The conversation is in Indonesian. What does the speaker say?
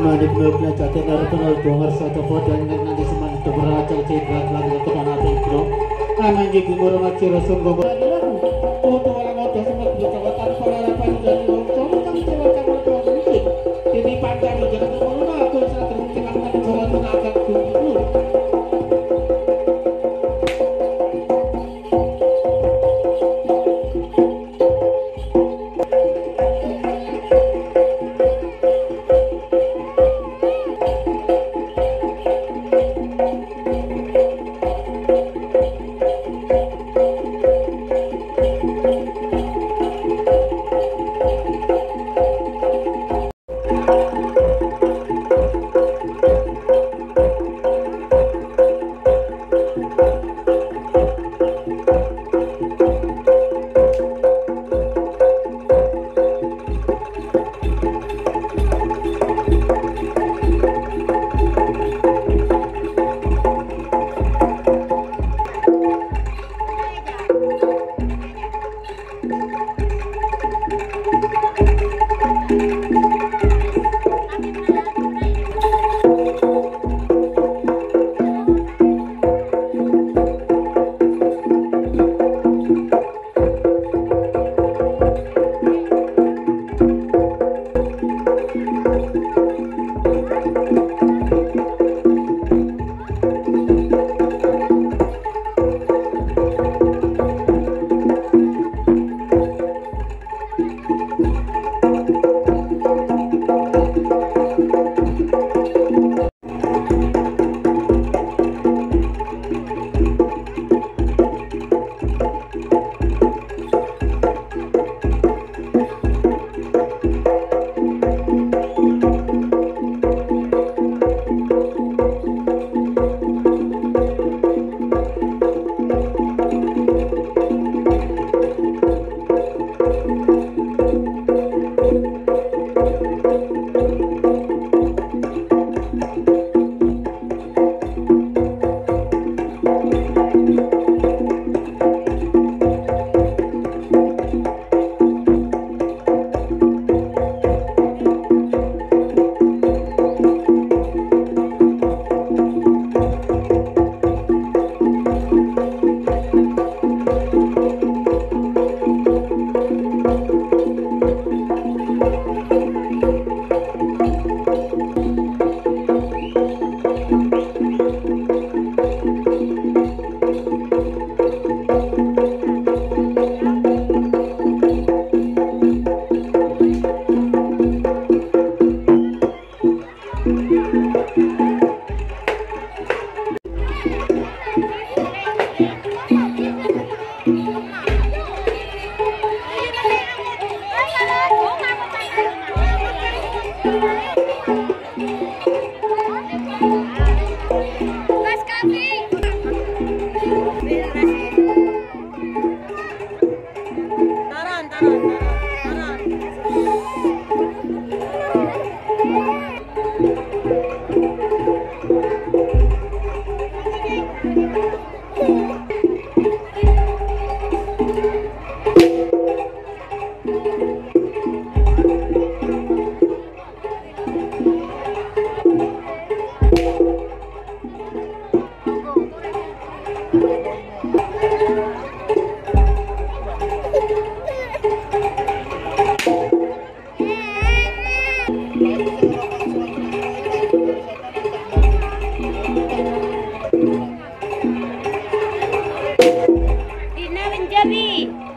Manik mebla jati nara penol dongar satu foto yang nanti seman itu beraca cedra lagi ke tanah tingkro. Aman jadi ngurung aci rasul Debbie.